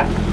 哎。